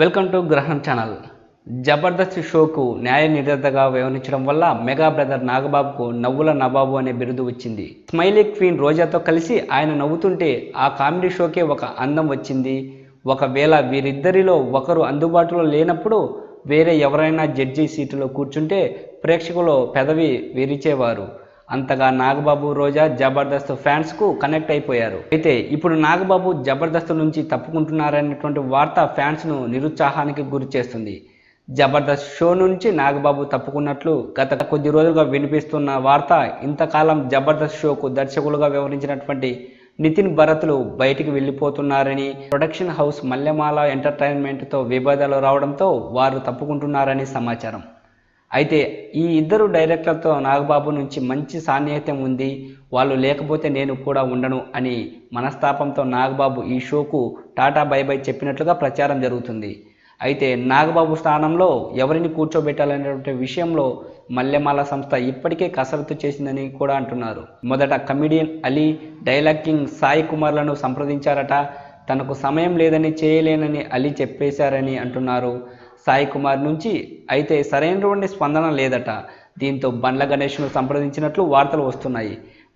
Welcome to Grahanam channel. Jabardasth షోకు న్యాయ నిర్ధాతగా వ్యవహరించడం వల్ల మెగా బ్రదర్ నాగబాబుకు నవ్వుల నవాబు అనే బిరుదు వచ్చింది. స్మైలీ క్వీన్ రోజాతో కలిసి ఆయన నవ్వుతుంటే ఆ కామెడీ షోకే ఒక అందం వచ్చింది. ఒకవేళ వీరిద్దరిలో ఒకరు అందుబాటులో లేనప్పుడు వేరే ఎవరైనా జడ్జి సీటులో కూర్చుంటే ప్రేక్షకులు పెదవి విరిచేవారు. అంతగా నాగబాబు రోజా జబర్దస్త్ ఫ్యాన్స్కు కనెక్ట్ అయిపోయారు. అయితే ఇప్పుడు నాగబాబు జబర్దస్త్ నుంచి తప్పుకుంటున్నారనేటువంటి వార్త ఫ్యాన్స్ను నిరుత్సాహానికి గురి చేస్తుంది. జబర్దస్త్ షో నుంచి నాగబాబు తప్పుకున్నట్లు గత కొద్ది రోజులుగా వినిపిస్తున్న వార్త ఇంతకాలం జబర్దస్త్ షోకు దర్శకులుగా వ్యవహరించినటువంటి నితిన్ భరత్లు బయటికి వెళ్ళిపోతున్నారని ప్రొడక్షన్ హౌస్ మల్లెమాల ఎంటర్టైన్మెంట్తో విభేదాలు రావడంతో వారు తప్పుకుంటున్నారని సమాచారం. అయితే ఈ ఇద్దరు డైరెక్టర్లతో నాగబాబు నుంచి మంచి సాన్నిహిత్యం ఉంది వాళ్ళు లేకపోతే నేను కూడా ఉండను అని మనస్తాపంతో నాగబాబు ఈ షోకు టాటా బై బై చెప్పినట్లుగా ప్రచారం జరుగుతుంది. అయితే నాగబాబు స్థానంలో ఎవరిని కూర్చోబెట్టాలనేటువంటి విషయంలో మల్లెమాల సంస్థ ఇప్పటికే కసరత్తు చేసిందని కూడా అంటున్నారు. మొదట comedian Ali dialogue king Sai కుమార్లను సంప్రదించారట తనకు సమయం లేదని చేయలేనని అలీ చెప్పేశారని అంటున్నారు. సాయి కుమార్ నుంచి అయితే సరైనటువంటి స్పందన లేదట. దీంతో బండ్ల గణేష్ను సంప్రదించినట్లు వార్తలు వస్తున్నాయి.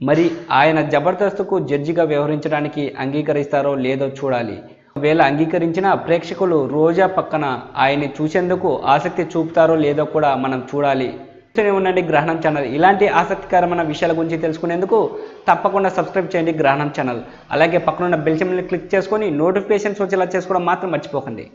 మరి ఆయన జబర్దస్త్కు జడ్జిగా వ్యవహరించడానికి అంగీకరిస్తారో లేదో చూడాలి. ఒకవేళ అంగీకరించిన ప్రేక్షకులు రోజా పక్కన ఆయన్ని చూసేందుకు ఆసక్తి చూపుతారో లేదో కూడా మనం చూడాలి. ఉండండి గ్రహణం ఛానల్. ఇలాంటి ఆసక్తికరమైన విషయాల గురించి తెలుసుకునేందుకు తప్పకుండా సబ్స్క్రైబ్ చేయండి గ్రహణం ఛానల్. అలాగే పక్కనున్న బెల్చమ్ని క్లిక్ చేసుకొని నోటిఫికేషన్స్ వచ్చేలా చేసుకోవడం మాత్రం మర్చిపోకండి.